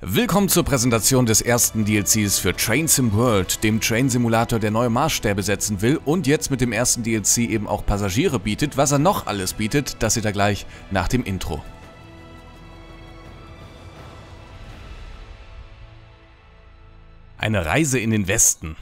Willkommen zur Präsentation des ersten DLCs für Train Sim World, dem Train Simulator, der neue Maßstäbe setzen will und jetzt mit dem ersten DLC eben auch Passagiere bietet. Was er noch alles bietet, das seht ihr gleich nach dem Intro. Eine Reise in den Westen.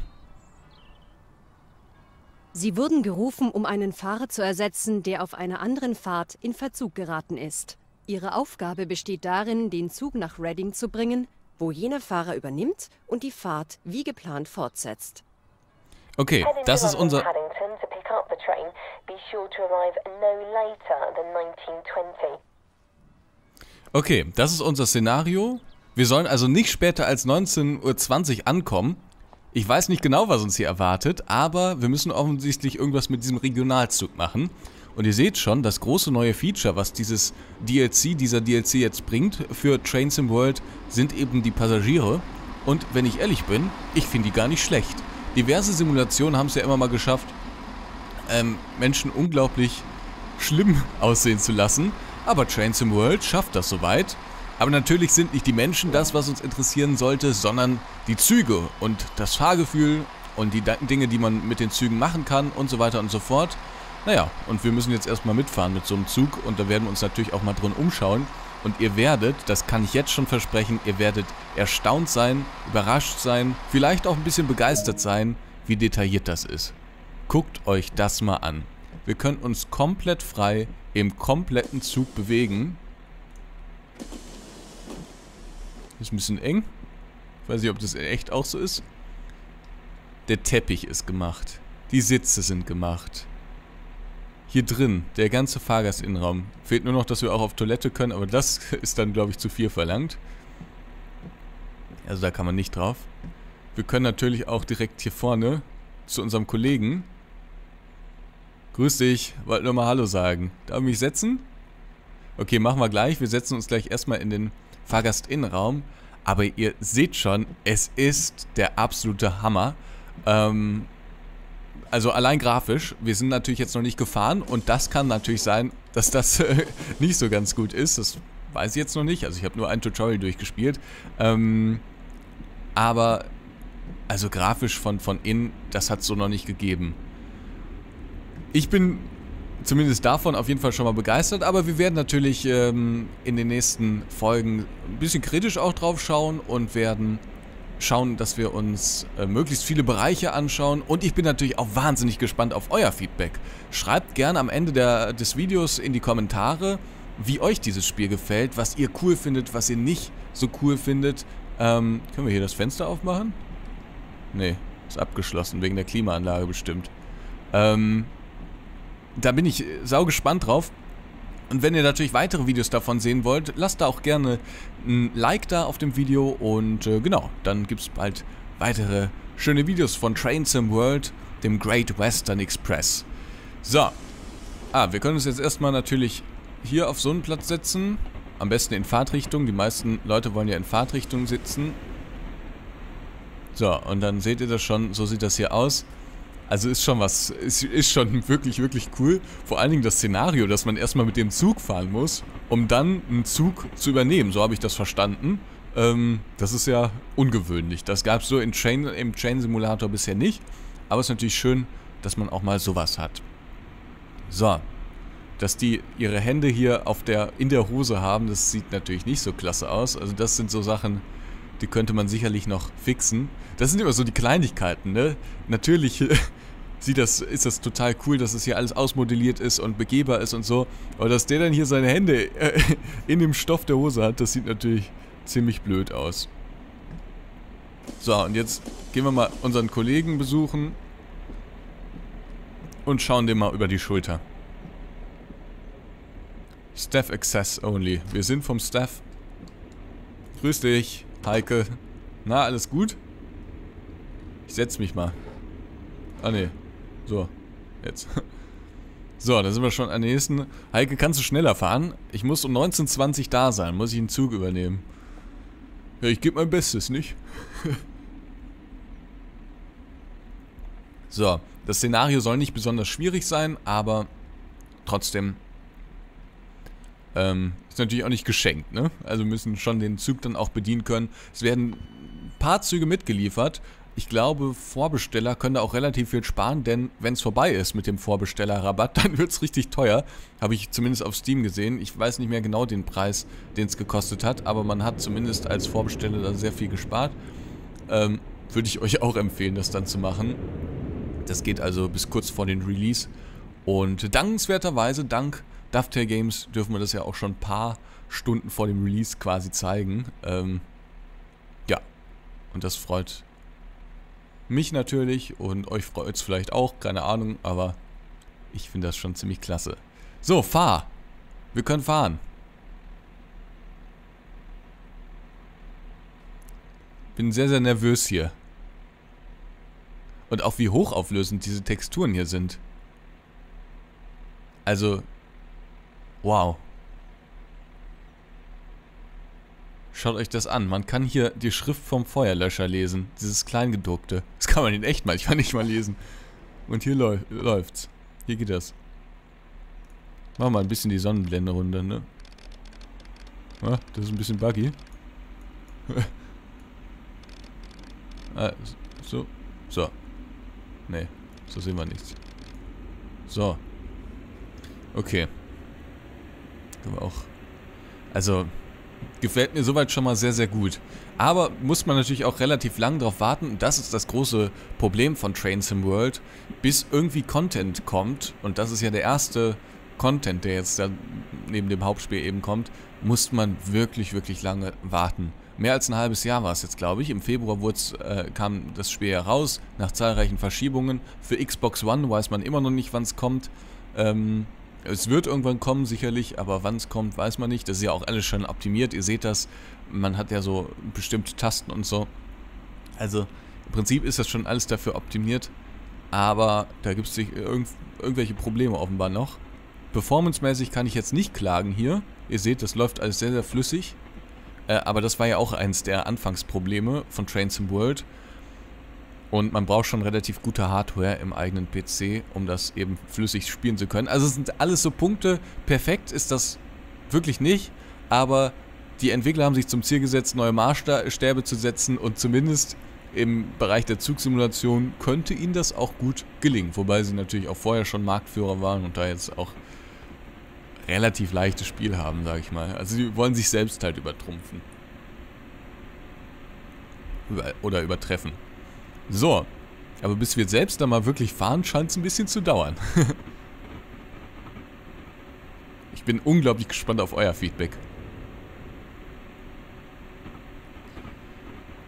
Sie wurden gerufen, um einen Fahrer zu ersetzen, der auf einer anderen Fahrt in Verzug geraten ist. Ihre Aufgabe besteht darin, den Zug nach Reading zu bringen, wo jener Fahrer übernimmt und die Fahrt wie geplant fortsetzt. Okay, das ist unser... Okay, das ist unser Szenario. Wir sollen also nicht später als 19.20 Uhr ankommen. Ich weiß nicht genau, was uns hier erwartet, aber wir müssen offensichtlich irgendwas mit diesem Regionalzug machen. Und ihr seht schon, das große neue Feature, was dieses DLC, dieser DLC jetzt bringt für Train Sim World, sind eben die Passagiere. Und wenn ich ehrlich bin, ich finde die gar nicht schlecht. Diverse Simulationen haben es ja immer mal geschafft, ähm, Menschen unglaublich schlimm aussehen zu lassen. Aber Train Sim World schafft das soweit. Aber natürlich sind nicht die Menschen das, was uns interessieren sollte, sondern die Züge und das Fahrgefühl und die Dinge, die man mit den Zügen machen kann und so weiter und so fort. Naja, und wir müssen jetzt erstmal mitfahren mit so einem Zug und da werden wir uns natürlich auch mal drin umschauen. Und ihr werdet, das kann ich jetzt schon versprechen, ihr werdet erstaunt sein, überrascht sein, vielleicht auch ein bisschen begeistert sein, wie detailliert das ist. Guckt euch das mal an. Wir können uns komplett frei im kompletten Zug bewegen. Ist ein bisschen eng. Ich weiß nicht, ob das echt auch so ist. Der Teppich ist gemacht. Die Sitze sind gemacht. Hier drin, der ganze Fahrgastinnenraum. Fehlt nur noch, dass wir auch auf Toilette können, aber das ist dann, glaube ich, zu viel verlangt. Also da kann man nicht drauf. Wir können natürlich auch direkt hier vorne zu unserem Kollegen. Grüß dich, wollte nur mal Hallo sagen. Darf ich mich setzen? Okay, machen wir gleich. Wir setzen uns gleich erstmal in den Fahrgastinnenraum. Aber ihr seht schon, es ist der absolute Hammer. Ähm, also allein grafisch, wir sind natürlich jetzt noch nicht gefahren und das kann natürlich sein, dass das äh, nicht so ganz gut ist. Das weiß ich jetzt noch nicht. Also ich habe nur ein Tutorial durchgespielt. Ähm, aber also grafisch von, von innen, das hat es so noch nicht gegeben. Ich bin zumindest davon auf jeden Fall schon mal begeistert, aber wir werden natürlich ähm, in den nächsten Folgen ein bisschen kritisch auch drauf schauen und werden schauen, dass wir uns äh, möglichst viele Bereiche anschauen und ich bin natürlich auch wahnsinnig gespannt auf euer Feedback. Schreibt gerne am Ende der, des Videos in die Kommentare, wie euch dieses Spiel gefällt, was ihr cool findet, was ihr nicht so cool findet. Ähm, können wir hier das Fenster aufmachen? Nee, ist abgeschlossen, wegen der Klimaanlage bestimmt. Ähm, da bin ich sau gespannt drauf. Und wenn ihr natürlich weitere Videos davon sehen wollt, lasst da auch gerne ein Like da auf dem Video und äh, genau, dann gibt es bald weitere schöne Videos von Train Sim World, dem Great Western Express. So, ah, wir können uns jetzt erstmal natürlich hier auf so einen Platz setzen, am besten in Fahrtrichtung, die meisten Leute wollen ja in Fahrtrichtung sitzen. So, und dann seht ihr das schon, so sieht das hier aus. Also ist schon was, ist, ist schon wirklich, wirklich cool. Vor allen Dingen das Szenario, dass man erstmal mit dem Zug fahren muss, um dann einen Zug zu übernehmen. So habe ich das verstanden. Ähm, das ist ja ungewöhnlich. Das gab es so in Train, im Train Simulator bisher nicht. Aber es ist natürlich schön, dass man auch mal sowas hat. So. Dass die ihre Hände hier auf der, in der Hose haben, das sieht natürlich nicht so klasse aus. Also das sind so Sachen, die könnte man sicherlich noch fixen. Das sind immer so die Kleinigkeiten, ne? Natürlich sieht das, ist das total cool, dass es hier alles ausmodelliert ist und begehbar ist und so. Aber dass der dann hier seine Hände äh, in dem Stoff der Hose hat, das sieht natürlich ziemlich blöd aus. So, und jetzt gehen wir mal unseren Kollegen besuchen und schauen dem mal über die Schulter. Staff Access Only. Wir sind vom Staff. Grüß dich. Heike. Na, alles gut? Ich setz mich mal. Ah, ne. So. Jetzt. So, da sind wir schon der nächsten. Heike, kannst du schneller fahren? Ich muss um 19.20 da sein. Muss ich einen Zug übernehmen. Ja, ich gebe mein Bestes, nicht? so, das Szenario soll nicht besonders schwierig sein, aber trotzdem Ähm, ist natürlich auch nicht geschenkt, ne? Also müssen schon den Zug dann auch bedienen können. Es werden ein paar Züge mitgeliefert. Ich glaube, Vorbesteller können da auch relativ viel sparen, denn wenn es vorbei ist mit dem Vorbestellerrabatt, dann wird es richtig teuer. Habe ich zumindest auf Steam gesehen. Ich weiß nicht mehr genau den Preis, den es gekostet hat, aber man hat zumindest als Vorbesteller da sehr viel gespart. Ähm, Würde ich euch auch empfehlen, das dann zu machen. Das geht also bis kurz vor den Release. Und dankenswerterweise, dank Dovetail Games, dürfen wir das ja auch schon ein paar Stunden vor dem Release quasi zeigen. Ähm, ja, und das freut mich natürlich und euch freut es vielleicht auch, keine Ahnung, aber ich finde das schon ziemlich klasse. So, fahr! Wir können fahren. Bin sehr, sehr nervös hier. Und auch wie hochauflösend diese Texturen hier sind. Also, wow. Schaut euch das an. Man kann hier die Schrift vom Feuerlöscher lesen. Dieses Kleingedruckte. Das kann man in echt manchmal nicht mal lesen. Und hier läu läuft's. Hier geht das. Machen wir ein bisschen die Sonnenblende runter, ne? Ja, das ist ein bisschen buggy. ah, so. So. Nee, so sehen wir nichts. So. Okay. Wir auch... Also, gefällt mir soweit schon mal sehr, sehr gut. Aber muss man natürlich auch relativ lang drauf warten. Und das ist das große Problem von Train Sim World. Bis irgendwie Content kommt, und das ist ja der erste Content, der jetzt da neben dem Hauptspiel eben kommt, muss man wirklich, wirklich lange warten. Mehr als ein halbes Jahr war es jetzt, glaube ich. Im Februar äh, kam das Spiel heraus, nach zahlreichen Verschiebungen. Für Xbox One weiß man immer noch nicht, wann es kommt. Ähm, es wird irgendwann kommen, sicherlich, aber wann es kommt, weiß man nicht. Das ist ja auch alles schon optimiert. Ihr seht das, man hat ja so bestimmte Tasten und so. Also im Prinzip ist das schon alles dafür optimiert, aber da gibt es irgend, irgendwelche Probleme offenbar noch. Performancemäßig kann ich jetzt nicht klagen hier. Ihr seht, das läuft alles sehr, sehr flüssig. Äh, aber das war ja auch eins der Anfangsprobleme von Trains in World. Und man braucht schon relativ gute Hardware im eigenen PC, um das eben flüssig spielen zu können. Also es sind alles so Punkte. Perfekt ist das wirklich nicht, aber die Entwickler haben sich zum Ziel gesetzt, neue Maßstäbe zu setzen und zumindest im Bereich der Zugsimulation könnte ihnen das auch gut gelingen. Wobei sie natürlich auch vorher schon Marktführer waren und da jetzt auch relativ leichtes Spiel haben, sage ich mal. Also sie wollen sich selbst halt übertrumpfen. Oder übertreffen. So. Aber bis wir selbst da mal wirklich fahren, scheint es ein bisschen zu dauern. ich bin unglaublich gespannt auf euer Feedback.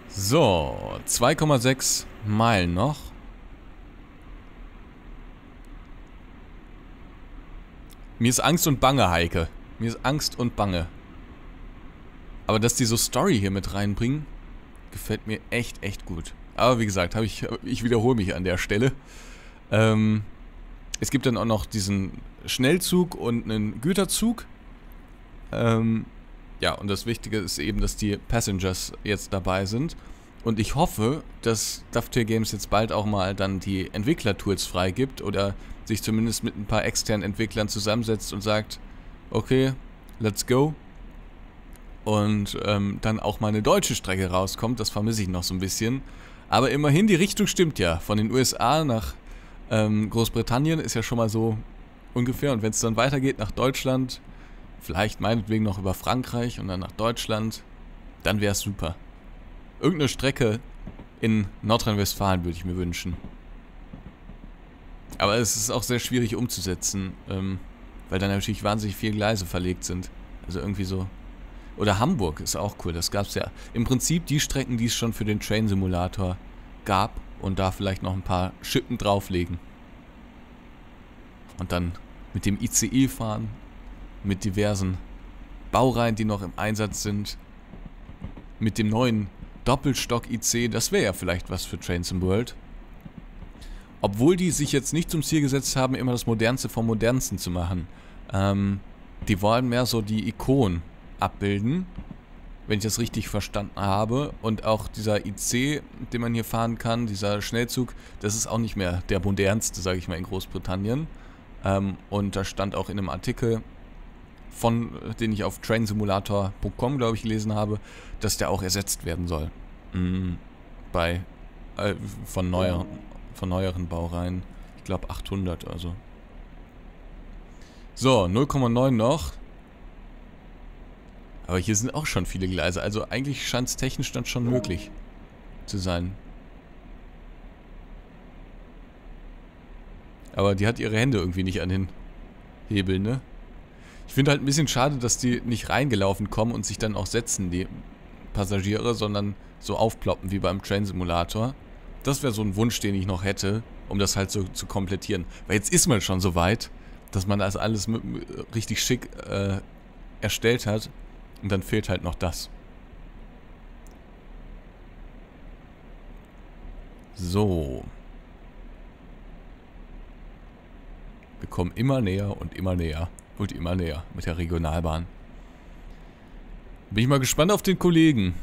So, 2,6 Meilen noch. Mir ist Angst und Bange, Heike. Mir ist Angst und Bange. Aber dass die so Story hier mit reinbringen, gefällt mir echt, echt gut. Aber wie gesagt, ich, ich wiederhole mich an der Stelle. Ähm, es gibt dann auch noch diesen Schnellzug und einen Güterzug. Ähm, ja, und das Wichtige ist eben, dass die Passengers jetzt dabei sind. Und ich hoffe, dass Dovetail Games jetzt bald auch mal dann die Entwicklertools freigibt oder sich zumindest mit ein paar externen Entwicklern zusammensetzt und sagt, okay, let's go. Und ähm, dann auch mal eine deutsche Strecke rauskommt, das vermisse ich noch so ein bisschen. Aber immerhin, die Richtung stimmt ja. Von den USA nach ähm, Großbritannien ist ja schon mal so ungefähr. Und wenn es dann weitergeht nach Deutschland, vielleicht meinetwegen noch über Frankreich und dann nach Deutschland, dann wäre es super. Irgendeine Strecke in Nordrhein-Westfalen würde ich mir wünschen. Aber es ist auch sehr schwierig umzusetzen, ähm, weil da natürlich wahnsinnig viele Gleise verlegt sind. Also irgendwie so oder Hamburg ist auch cool. Das gab es ja im Prinzip die Strecken, die es schon für den Train Simulator gab. Und da vielleicht noch ein paar Schippen drauflegen. Und dann mit dem ICE fahren. Mit diversen Baureihen, die noch im Einsatz sind. Mit dem neuen Doppelstock-IC. Das wäre ja vielleicht was für Trains in World. Obwohl die sich jetzt nicht zum Ziel gesetzt haben, immer das Modernste vom Modernsten zu machen. Ähm, die wollen mehr so die Ikonen abbilden, wenn ich das richtig verstanden habe. Und auch dieser IC, den man hier fahren kann, dieser Schnellzug, das ist auch nicht mehr der modernste, sage ich mal, in Großbritannien. Ähm, und da stand auch in einem Artikel, von den ich auf trainsimulator.com, glaube ich, gelesen habe, dass der auch ersetzt werden soll. Mhm. Bei äh, von neuer, von neueren Baureihen. Ich glaube 800 also. So, 0,9 noch. Aber hier sind auch schon viele Gleise. Also eigentlich scheint es technisch dann schon möglich zu sein. Aber die hat ihre Hände irgendwie nicht an den Hebeln, ne? Ich finde halt ein bisschen schade, dass die nicht reingelaufen kommen und sich dann auch setzen, die Passagiere, sondern so aufploppen wie beim Train Simulator. Das wäre so ein Wunsch, den ich noch hätte, um das halt so zu komplettieren. Weil jetzt ist man schon so weit, dass man das alles richtig schick äh, erstellt hat. Und dann fehlt halt noch das. So. Wir kommen immer näher und immer näher und immer näher mit der Regionalbahn. Bin ich mal gespannt auf den Kollegen.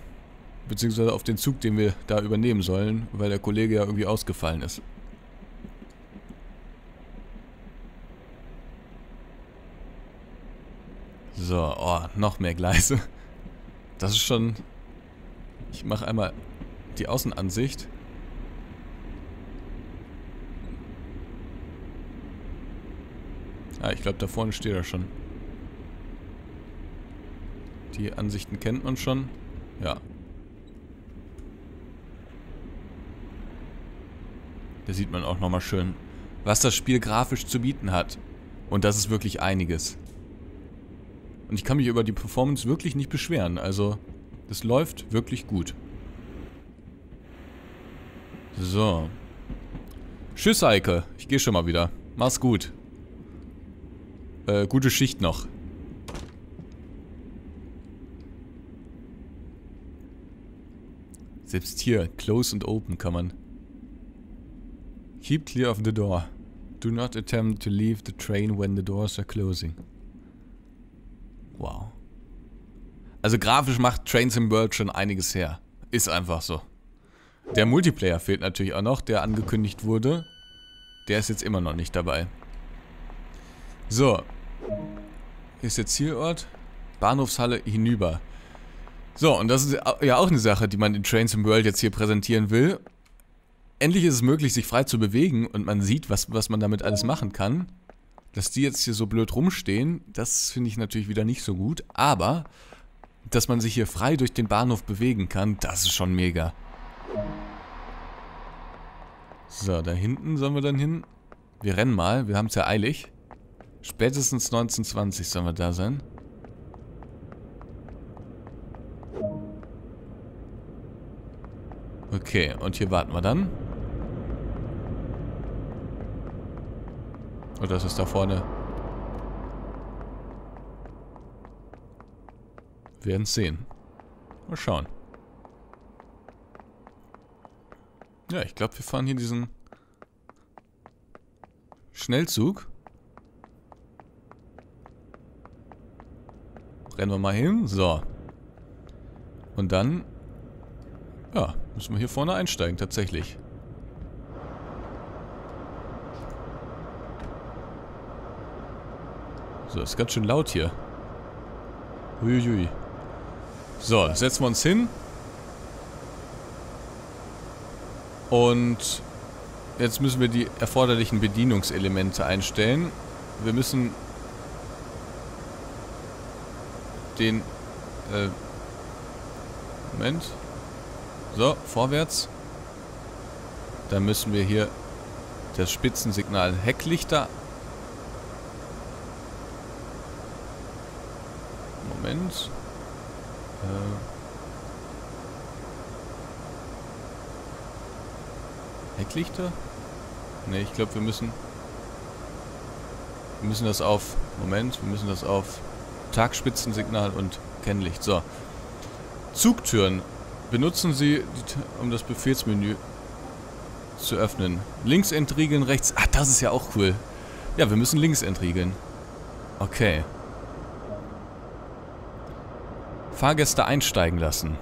Beziehungsweise auf den Zug, den wir da übernehmen sollen, weil der Kollege ja irgendwie ausgefallen ist. So, oh, noch mehr Gleise. Das ist schon... Ich mache einmal die Außenansicht. Ah, ich glaube, da vorne steht er schon. Die Ansichten kennt man schon. Ja. Da sieht man auch nochmal schön, was das Spiel grafisch zu bieten hat. Und das ist wirklich einiges. Und ich kann mich über die Performance wirklich nicht beschweren. Also, das läuft wirklich gut. So. Tschüss, Eike. Ich gehe schon mal wieder. Mach's gut. Äh, gute Schicht noch. Selbst hier, close and open kann man. Keep clear of the door. Do not attempt to leave the train when the doors are closing. Wow. Also grafisch macht Trains in World schon einiges her. Ist einfach so. Der Multiplayer fehlt natürlich auch noch, der angekündigt wurde. Der ist jetzt immer noch nicht dabei. So, hier ist der Zielort. Bahnhofshalle hinüber. So, und das ist ja auch eine Sache, die man in Trains in World jetzt hier präsentieren will. Endlich ist es möglich, sich frei zu bewegen und man sieht, was, was man damit alles machen kann. Dass die jetzt hier so blöd rumstehen, das finde ich natürlich wieder nicht so gut. Aber, dass man sich hier frei durch den Bahnhof bewegen kann, das ist schon mega. So, da hinten sollen wir dann hin. Wir rennen mal, wir haben es ja eilig. Spätestens 1920 sollen wir da sein. Okay, und hier warten wir dann. Und das ist da vorne. Wir werden es sehen. Mal schauen. Ja, ich glaube, wir fahren hier diesen Schnellzug. Rennen wir mal hin. So. Und dann... Ja, müssen wir hier vorne einsteigen, tatsächlich. So, ist ganz schön laut hier. Uiuiui. So, setzen wir uns hin. Und jetzt müssen wir die erforderlichen Bedienungselemente einstellen. Wir müssen den... Äh, Moment. So, vorwärts. Dann müssen wir hier das Spitzensignal Hecklichter... Moment. Äh... Hecklichter? Ne, ich glaube, wir müssen... Wir müssen das auf... Moment, wir müssen das auf Tagspitzensignal und Kennlicht. So. Zugtüren. Benutzen Sie, um das Befehlsmenü zu öffnen. Links entriegeln, rechts... Ah, das ist ja auch cool. Ja, wir müssen links entriegeln. Okay. Fahrgäste einsteigen lassen.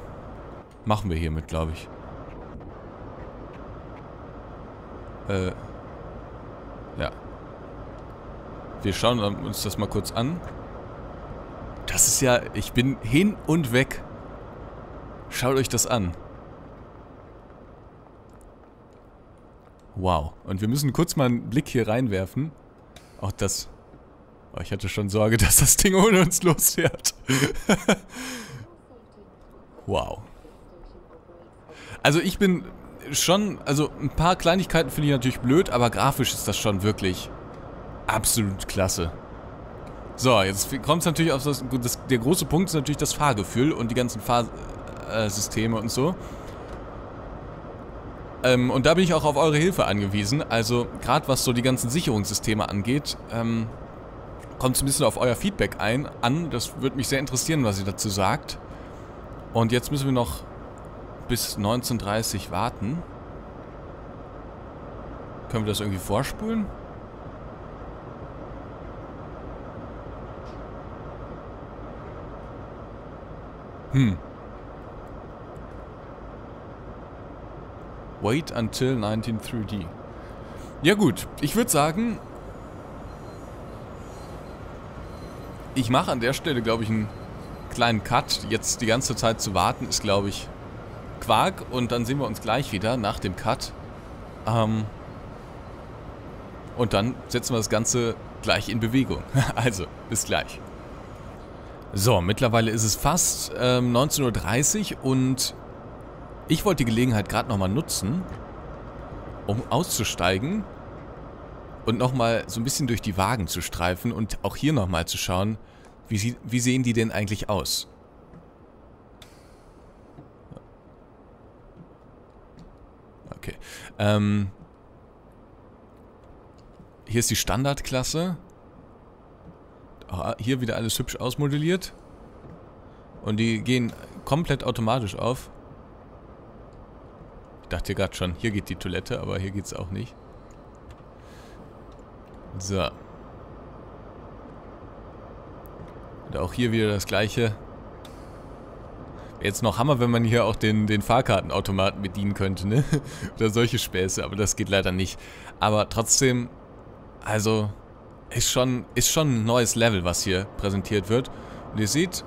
Machen wir hiermit, glaube ich. Äh. Ja. Wir schauen uns das mal kurz an. das ist ja... Ich bin hin und weg. Schaut euch das an. Wow. Und wir müssen kurz mal einen Blick hier reinwerfen. Auch das... Oh, ich hatte schon Sorge, dass das Ding ohne uns losfährt. wow. Also ich bin schon... Also ein paar Kleinigkeiten finde ich natürlich blöd, aber grafisch ist das schon wirklich absolut klasse. So, jetzt kommt es natürlich auf das, das, Der große Punkt ist natürlich das Fahrgefühl und die ganzen Fahrsysteme und so. Ähm, und da bin ich auch auf eure Hilfe angewiesen. Also, gerade was so die ganzen Sicherungssysteme angeht, ähm, kommt es ein bisschen auf euer Feedback ein, an. Das würde mich sehr interessieren, was ihr dazu sagt. Und jetzt müssen wir noch bis 19.30 warten. Können wir das irgendwie vorspulen? Hm. Wait until 1930. Ja gut, ich würde sagen, ich mache an der Stelle, glaube ich, einen kleinen Cut. Jetzt die ganze Zeit zu warten, ist, glaube ich, Quark. Und dann sehen wir uns gleich wieder nach dem Cut. Ähm und dann setzen wir das Ganze gleich in Bewegung. also, bis gleich. So, mittlerweile ist es fast ähm, 19.30 Uhr und ich wollte die Gelegenheit gerade nochmal nutzen, um auszusteigen und nochmal so ein bisschen durch die Wagen zu streifen und auch hier nochmal zu schauen, wie, sie, wie sehen die denn eigentlich aus? Okay. Ähm, hier ist die Standardklasse. Hier wieder alles hübsch ausmodelliert. Und die gehen komplett automatisch auf. Ich dachte gerade schon, hier geht die Toilette, aber hier geht es auch nicht. So. Und auch hier wieder das gleiche. Jetzt noch Hammer, wenn man hier auch den, den Fahrkartenautomaten bedienen könnte, ne? Oder solche Späße, aber das geht leider nicht. Aber trotzdem, also ist schon, ist schon ein neues Level, was hier präsentiert wird. Und ihr seht,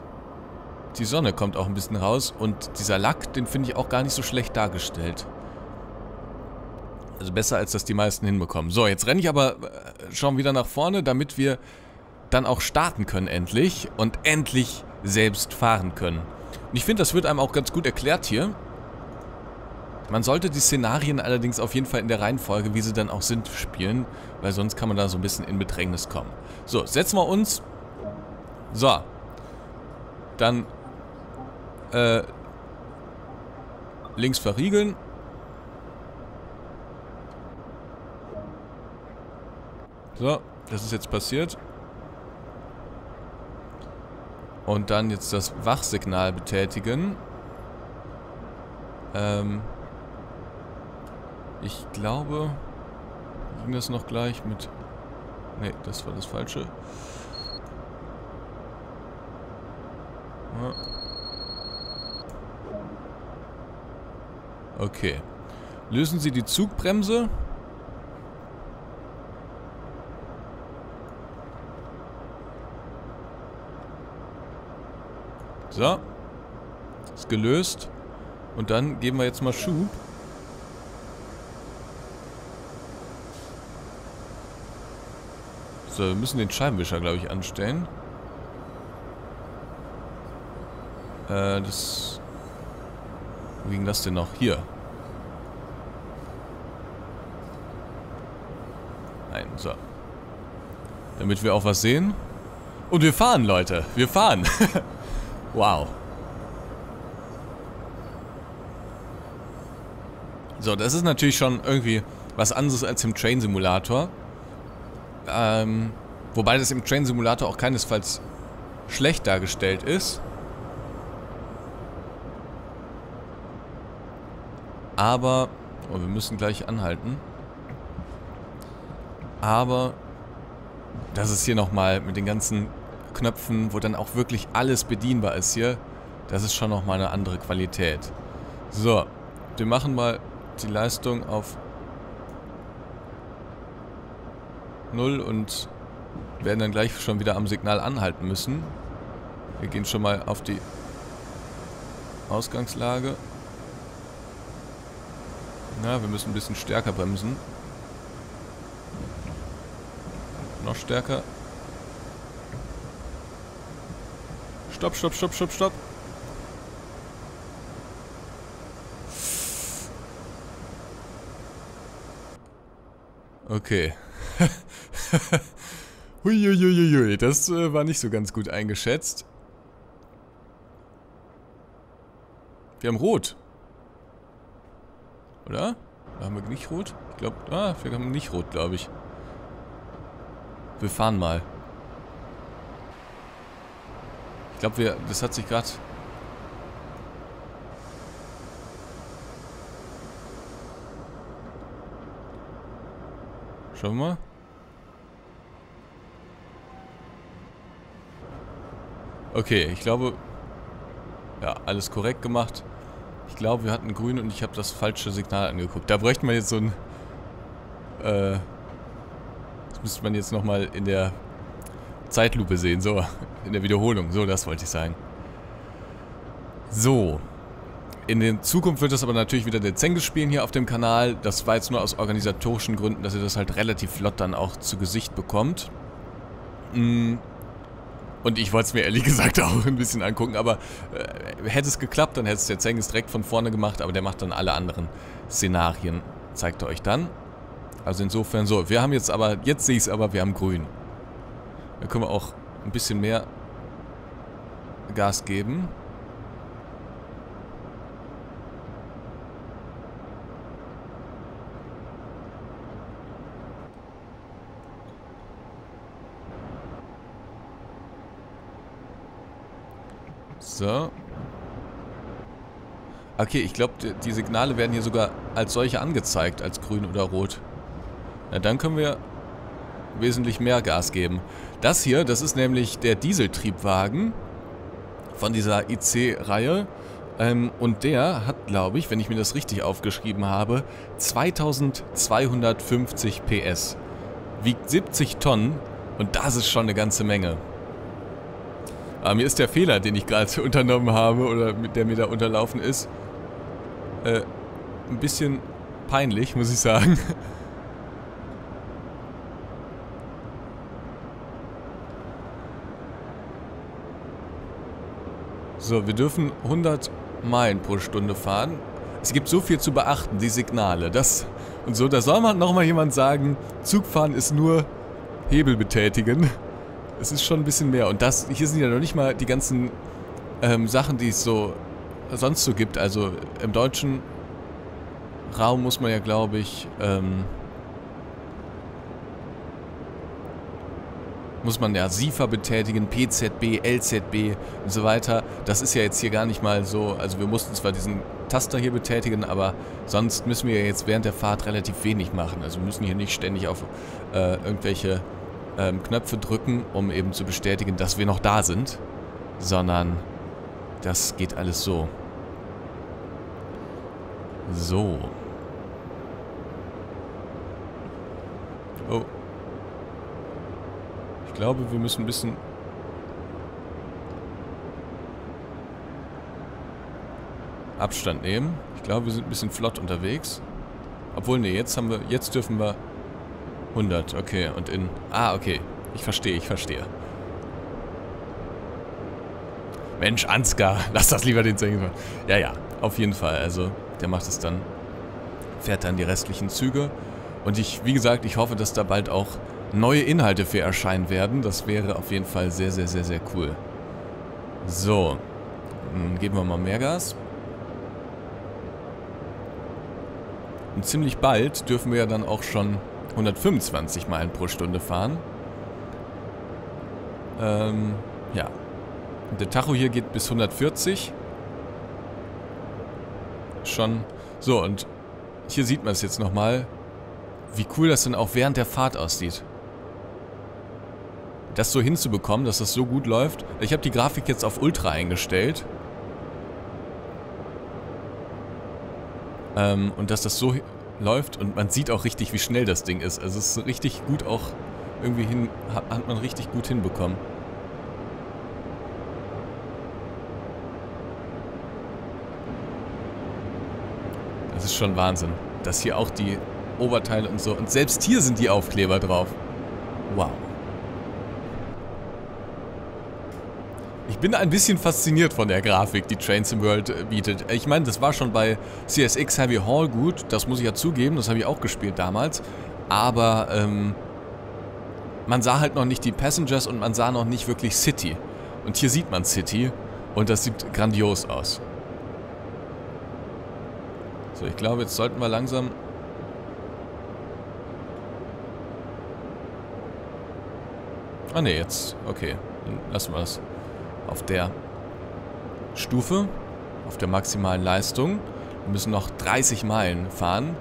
die Sonne kommt auch ein bisschen raus und dieser Lack, den finde ich auch gar nicht so schlecht dargestellt. Also besser, als das die meisten hinbekommen. So, jetzt renne ich aber äh, schon wieder nach vorne, damit wir dann auch starten können endlich und endlich selbst fahren können. Und ich finde, das wird einem auch ganz gut erklärt hier. Man sollte die Szenarien allerdings auf jeden Fall in der Reihenfolge, wie sie dann auch sind, spielen, weil sonst kann man da so ein bisschen in Bedrängnis kommen. So, setzen wir uns. So. Dann äh, links verriegeln. So, das ist jetzt passiert. Und dann jetzt das Wachsignal betätigen. Ähm, ich glaube, ging das noch gleich mit... Ne, das war das Falsche. Okay. Lösen Sie die Zugbremse. So. Ist gelöst. Und dann geben wir jetzt mal Schub. So, wir müssen den Scheibenwischer, glaube ich, anstellen. Äh, das... Wo ging das denn noch? Hier. Nein, so. Damit wir auch was sehen. Und wir fahren, Leute. Wir fahren. wow. So, das ist natürlich schon irgendwie was anderes als im Train Simulator. Ähm, wobei das im Train Simulator auch keinesfalls schlecht dargestellt ist. Aber... Oh, wir müssen gleich anhalten. Aber... Das ist hier nochmal mit den ganzen Knöpfen, wo dann auch wirklich alles bedienbar ist hier. Das ist schon nochmal eine andere Qualität. So, wir machen mal die Leistung auf 0 und werden dann gleich schon wieder am Signal anhalten müssen. Wir gehen schon mal auf die Ausgangslage. Na, wir müssen ein bisschen stärker bremsen. Noch stärker. Stopp, stopp, stopp, stopp, stopp. Okay. Huiuiuiui, das äh, war nicht so ganz gut eingeschätzt. Wir haben Rot. Oder? Haben wir nicht Rot? Ich glaube, ah, wir haben nicht Rot, glaube ich. Wir fahren mal. Ich glaube, wir, das hat sich gerade... Schauen wir mal. Okay, ich glaube... Ja, alles korrekt gemacht. Ich glaube, wir hatten grün und ich habe das falsche Signal angeguckt. Da bräuchte man jetzt so ein... Äh... Das müsste man jetzt nochmal in der Zeitlupe sehen. So, in der Wiederholung. So, das wollte ich sagen. So. In der Zukunft wird es aber natürlich wieder der Zengis spielen hier auf dem Kanal. Das war jetzt nur aus organisatorischen Gründen, dass ihr das halt relativ flott dann auch zu Gesicht bekommt. Mm. Und ich wollte es mir ehrlich gesagt auch ein bisschen angucken, aber äh, hätte es geklappt, dann hätte es der Zengis direkt von vorne gemacht, aber der macht dann alle anderen Szenarien, zeigt er euch dann. Also insofern so, wir haben jetzt aber, jetzt sehe ich es aber, wir haben grün. Da können wir auch ein bisschen mehr Gas geben. So. Okay, ich glaube, die Signale werden hier sogar als solche angezeigt, als grün oder rot. Na, dann können wir wesentlich mehr Gas geben. Das hier, das ist nämlich der Dieseltriebwagen von dieser IC-Reihe. Ähm, und der hat, glaube ich, wenn ich mir das richtig aufgeschrieben habe, 2250 PS. Wiegt 70 Tonnen und das ist schon eine ganze Menge. Aber mir ist der Fehler, den ich gerade unternommen habe oder der mir da unterlaufen ist, äh, ein bisschen peinlich, muss ich sagen. So, wir dürfen 100 Meilen pro Stunde fahren. Es gibt so viel zu beachten, die Signale. Das und so, da soll man nochmal jemand sagen, Zugfahren ist nur Hebel betätigen. Es ist schon ein bisschen mehr. Und das, hier sind ja noch nicht mal die ganzen ähm, Sachen, die es so sonst so gibt. Also im deutschen Raum muss man ja, glaube ich, ähm, muss man ja SIFA betätigen, PZB, LZB und so weiter. Das ist ja jetzt hier gar nicht mal so, also wir mussten zwar diesen Taster hier betätigen, aber sonst müssen wir jetzt während der Fahrt relativ wenig machen. Also wir müssen hier nicht ständig auf äh, irgendwelche ähm, Knöpfe drücken, um eben zu bestätigen, dass wir noch da sind, sondern das geht alles so. So. Oh, glaube, wir müssen ein bisschen... Abstand nehmen. Ich glaube, wir sind ein bisschen flott unterwegs. Obwohl, nee, jetzt haben wir... Jetzt dürfen wir... 100, okay. Und in... Ah, okay. Ich verstehe, ich verstehe. Mensch, Ansgar, lass das lieber den Sänger. Ja, ja, auf jeden Fall. Also, der macht es dann, fährt dann die restlichen Züge. Und ich, wie gesagt, ich hoffe, dass da bald auch neue Inhalte für erscheinen werden. Das wäre auf jeden Fall sehr, sehr, sehr, sehr cool. So. Dann geben wir mal mehr Gas. Und ziemlich bald dürfen wir ja dann auch schon 125 Meilen pro Stunde fahren. Ähm, ja. Der Tacho hier geht bis 140. Schon. So, und hier sieht man es jetzt nochmal, wie cool das dann auch während der Fahrt aussieht das so hinzubekommen, dass das so gut läuft. Ich habe die Grafik jetzt auf Ultra eingestellt. Ähm, und dass das so läuft und man sieht auch richtig, wie schnell das Ding ist. Also es ist richtig gut auch irgendwie hin, hat, hat man richtig gut hinbekommen. Das ist schon Wahnsinn. Dass hier auch die Oberteile und so. Und selbst hier sind die Aufkleber drauf. Wow. Ich bin ein bisschen fasziniert von der Grafik, die Trains im World äh, bietet. Ich meine, das war schon bei CSX Heavy Hall gut, das muss ich ja zugeben, das habe ich auch gespielt damals. Aber ähm, man sah halt noch nicht die Passengers und man sah noch nicht wirklich City. Und hier sieht man City und das sieht grandios aus. So, ich glaube, jetzt sollten wir langsam... Ah ne, jetzt. Okay, dann lassen wir das auf der Stufe, auf der maximalen Leistung. Wir müssen noch 30 Meilen fahren.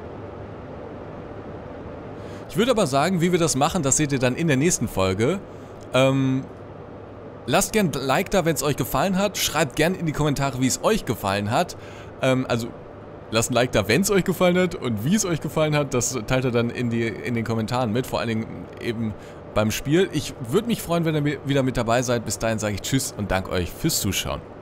Ich würde aber sagen, wie wir das machen, das seht ihr dann in der nächsten Folge. Ähm, lasst gern ein Like da, wenn es euch gefallen hat. Schreibt gern in die Kommentare, wie es euch gefallen hat. Ähm, also lasst ein Like da, wenn es euch gefallen hat und wie es euch gefallen hat. Das teilt ihr dann in, die, in den Kommentaren mit. Vor allen Dingen eben beim Spiel. Ich würde mich freuen, wenn ihr wieder mit dabei seid. Bis dahin sage ich Tschüss und danke euch fürs Zuschauen.